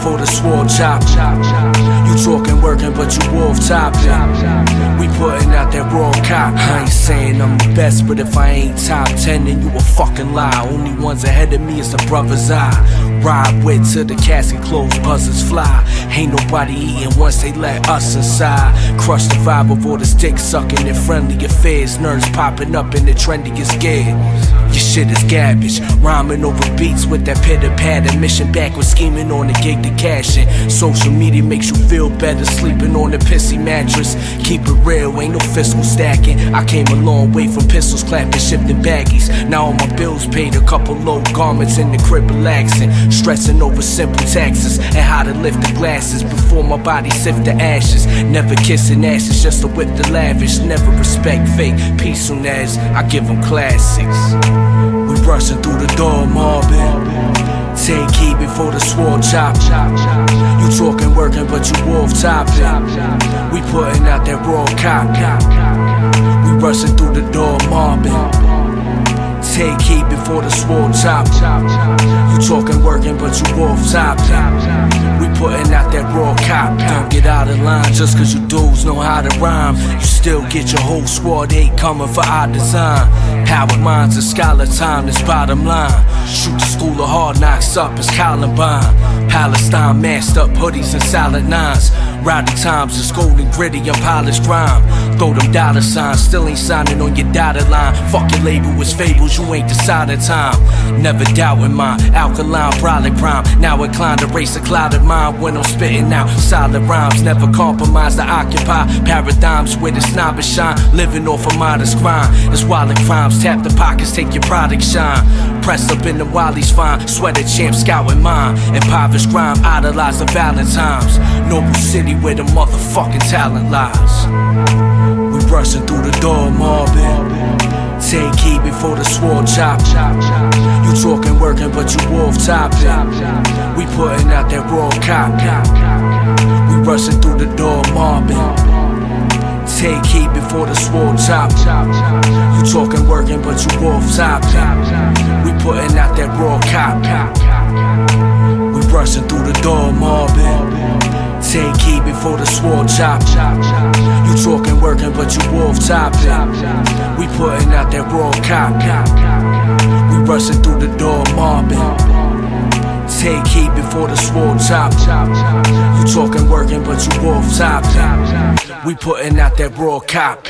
before the sword chop. You talking working, but you wolf topping. We putting out that raw cop. I ain't saying I'm the best, but if I ain't top 10, then you a fucking lie. Only ones ahead of me is the brothers I ride with till the casket close, buzzers fly. Ain't nobody eating once they let us inside. Crush the vibe all the stick sucking and friendly affairs. Nerds popping up in the trendiest gear. Your shit is garbage. Rhyming over beats with that pitter patter. Mission backwards, scheming on the gig to cash in. Social media makes you feel better. Sleeping on the pissy mattress. Keep it real, ain't no fiscal stacking. I came a long way from pistols clapping, shifting baggies. Now all my bills paid. A couple low garments in the crib relaxing. Stressing over simple taxes and how to lift the glasses before my body sift the ashes. Never kissing asses just to whip the lavish. Never respect fake. Peace soon as I give them classics. We rushing through the door, mobbing. Take heed before the sword chop. You talking working, but you wolf topping. We putting out that raw cop. We rushing through the door, mobbing. Take heed before the sword chop. Talking working, but you wolf topping. We putting out that raw cop. Don't get out of line just cause you dudes know how to rhyme. You still get your whole squad hate coming for our design. Power minds and scholar time is bottom line. Shoot the school of hard knocks up as Columbine. Palestine masked up hoodies and solid nines. Rowdy times is golden gritty and polished rhyme. Throw them dollar signs, still ain't signing on your dotted line. Fuck your label with fables, you ain't decided time. Never doubting my alkaline brolic prime. Now inclined to race a clouded mind when I'm spitting out solid rhymes. Never compromise to occupy paradigms where the snobbish shine. Living off a modest grind. It's wallet crimes, tap the pockets, take your product shine. Press up in the Wally's fine, sweater champ scouting mine. Impoverished grime, idolize the Valentines. Noble city where the motherfucking talent lies. We rushing through the door, mobbing. Take heed before the sword chop. Chop chop You talking working, but you wolf topping. We putting out that raw cop. We rushing through the door, mobbing. Take heed before the sword chop. You talking working, but you wolf topping. We putting out that raw cop. We rushing through the door, mobbing. Before the sword chop. You talking working, but you wolf topping. We putting out that raw cop. We rushing through the door, mobbing. Take heed before the sword chop. You talking working, but you wolf topping. We putting out that raw cop.